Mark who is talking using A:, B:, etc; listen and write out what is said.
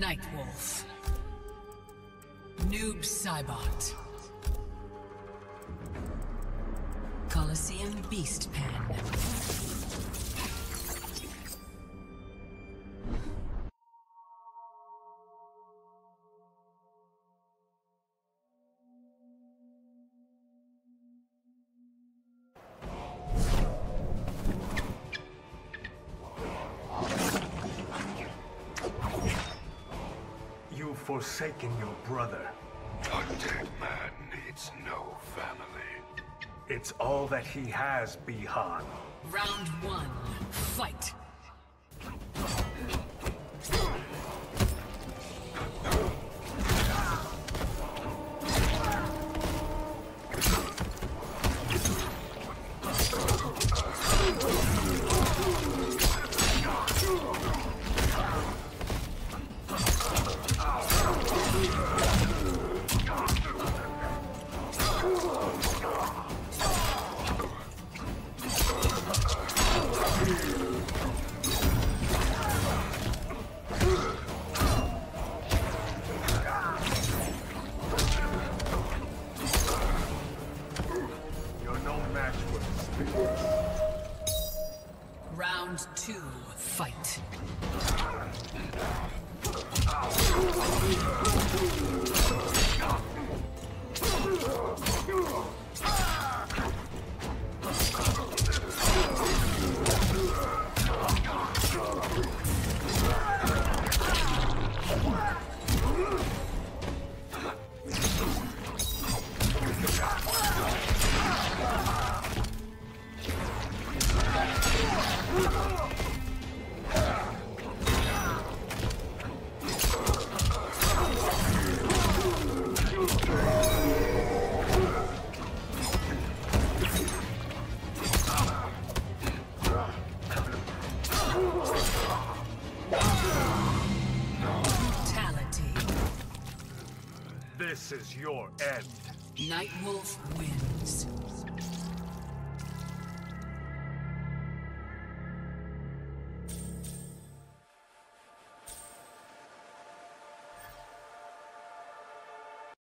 A: Nightwolf. Noob Saibot. Coliseum Beast Pan.
B: You've forsaken your brother.
C: Undead man needs no family.
B: It's all that he has, Bi-Han.
A: Round one, fight. Round two, fight.
B: This is your end.
A: Nightwolf wins.